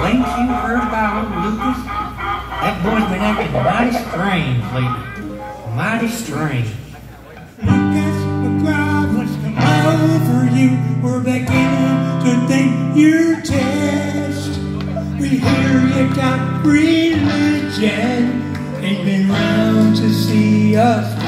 Ain't you heard about Lucas? That boy's been acting mighty strange lately. Mighty strange. Lucas McGraw wants to come over you. We're beginning to think you're test. We hear you got religion. Ain't been round to see us